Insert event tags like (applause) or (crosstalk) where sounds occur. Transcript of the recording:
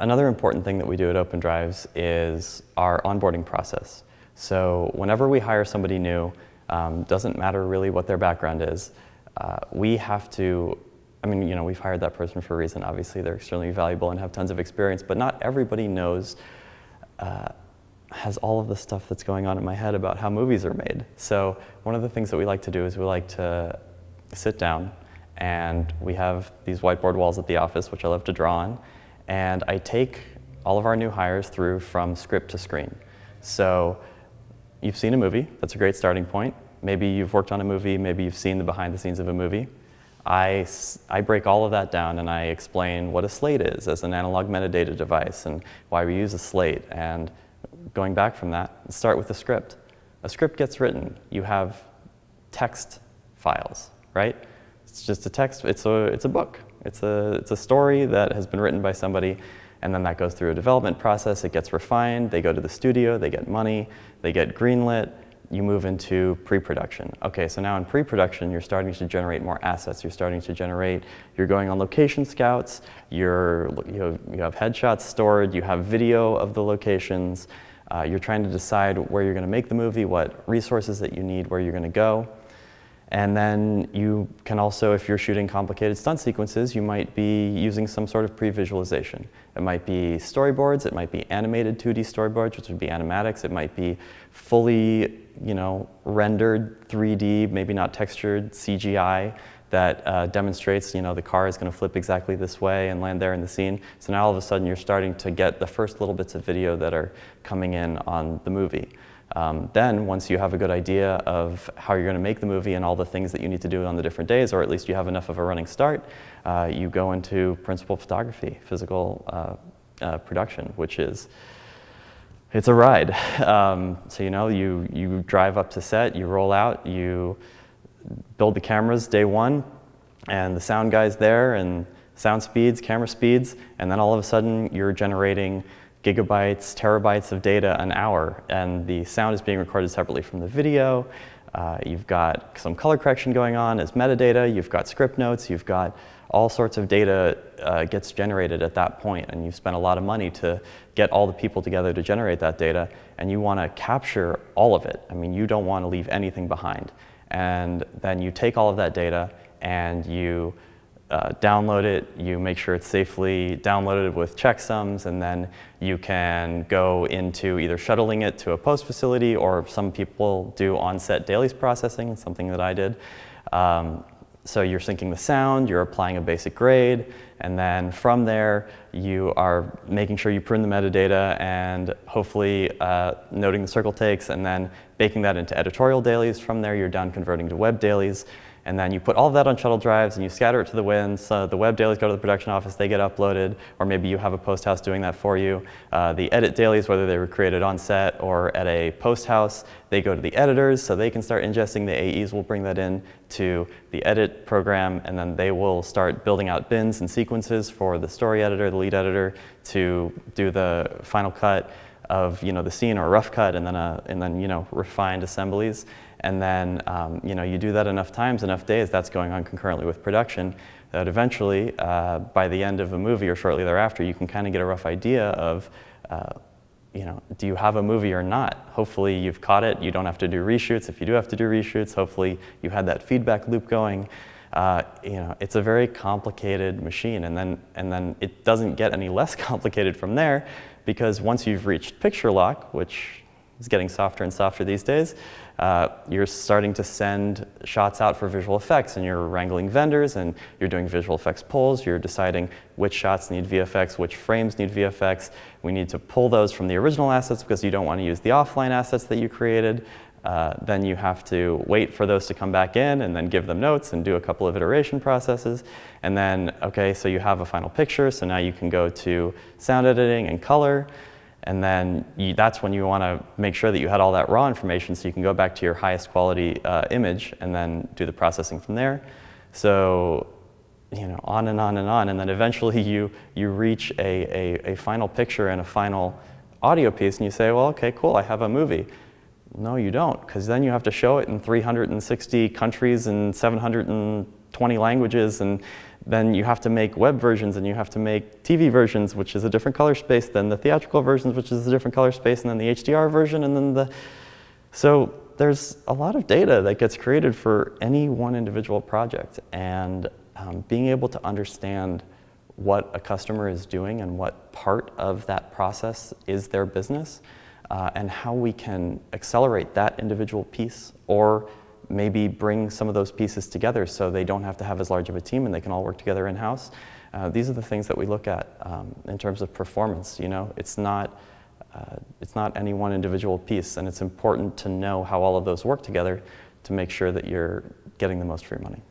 another important thing that we do at OpenDrives is our onboarding process. So whenever we hire somebody new, um, doesn't matter really what their background is, uh, we have to, I mean, you know, we've hired that person for a reason. Obviously, they're extremely valuable and have tons of experience, but not everybody knows, uh, has all of the stuff that's going on in my head about how movies are made. So one of the things that we like to do is we like to sit down and we have these whiteboard walls at the office, which I love to draw on, and I take all of our new hires through from script to screen. So you've seen a movie, that's a great starting point. Maybe you've worked on a movie, maybe you've seen the behind the scenes of a movie. I, I break all of that down and I explain what a slate is as an analog metadata device and why we use a slate. And going back from that, start with the script. A script gets written. You have text files, right? It's just a text, it's a, it's a book. It's a, it's a story that has been written by somebody and then that goes through a development process, it gets refined, they go to the studio, they get money, they get greenlit, you move into pre-production. Okay, so now in pre-production, you're starting to generate more assets. You're starting to generate, you're going on location scouts, you're, you, have, you have headshots stored, you have video of the locations, uh, you're trying to decide where you're gonna make the movie, what resources that you need, where you're gonna go. And then you can also, if you're shooting complicated stunt sequences, you might be using some sort of pre-visualization. It might be storyboards, it might be animated 2D storyboards, which would be animatics, it might be fully, you know, rendered 3D, maybe not textured CGI that uh, demonstrates, you know, the car is going to flip exactly this way and land there in the scene. So now all of a sudden you're starting to get the first little bits of video that are coming in on the movie. Um, then, once you have a good idea of how you're going to make the movie and all the things that you need to do on the different days, or at least you have enough of a running start, uh, you go into principal photography, physical uh, uh, production, which is it's a ride. (laughs) Um, so you know, you you drive up to set, you roll out, you build the cameras day one, and the sound guy's there, and sound speeds, camera speeds, and then all of a sudden you're generating gigabytes, terabytes of data an hour, and the sound is being recorded separately from the video. Uh, you've got some color correction going on as metadata, you've got script notes, you've got all sorts of data uh, gets generated at that point, and you've spent a lot of money to get all the people together to generate that data, and you want to capture all of it. I mean, you don't want to leave anything behind. And then you take all of that data and you uh, download it, you make sure it's safely downloaded with checksums, and then you can go into either shuttling it to a post facility or some people do on-set dailies processing, something that I did. Um, so you're syncing the sound, you're applying a basic grade, and then from there you are making sure you prune the metadata and hopefully uh, noting the circle takes and then baking that into editorial dailies. From there you're done converting to web dailies and then you put all of that on shuttle drives and you scatter it to the winds. So the web dailies go to the production office, they get uploaded, or maybe you have a post house doing that for you. Uh, the edit dailies, whether they were created on set or at a post house, they go to the editors so they can start ingesting. The AEs will bring that in to the edit program, and then they will start building out bins and sequences for the story editor, the lead editor, to do the final cut of you know the scene or rough cut, and then a, and then you know refined assemblies. And then um, you know, you do that enough times, enough days, that's going on concurrently with production, that eventually, uh, by the end of a movie or shortly thereafter, you can kind of get a rough idea of, uh, you know, do you have a movie or not? Hopefully you've caught it, you don't have to do reshoots. If you do have to do reshoots, hopefully you had that feedback loop going. Uh, you know, it's a very complicated machine, and then, and then it doesn't get any less (laughs) complicated from there, because once you've reached picture lock, which is getting softer and softer these days, uh, you're starting to send shots out for visual effects and you're wrangling vendors and you're doing visual effects pulls. You're deciding which shots need VFX, which frames need VFX. We need to pull those from the original assets because you don't want to use the offline assets that you created. Uh, then you have to wait for those to come back in and then give them notes and do a couple of iteration processes. And then, okay, so you have a final picture, so now you can go to sound editing and color. And then you, that's when you want to make sure that you had all that raw information so you can go back to your highest quality uh, image and then do the processing from there. So, you know, on and on and on. And then eventually (laughs) you, you reach a, a, a final picture and a final audio piece and you say, well, okay, cool, I have a movie. No, you don't, because then you have to show it in 360 countries and 720 languages, and then you have to make web versions and you have to make TV versions, which is a different color space than the theatrical versions, which is a different color space, and then the HDR version, and then the. So there's a lot of data that gets created for any one individual project, and um, being able to understand what a customer is doing and what part of that process is their business, uh, and how we can accelerate that individual piece or maybe bring some of those pieces together so they don't have to have as large of a team and they can all work together in-house. Uh, these are the things that we look at um, in terms of performance. You know, it's not, uh, it's not any one individual piece, and it's important to know how all of those work together to make sure that you're getting the most for your money.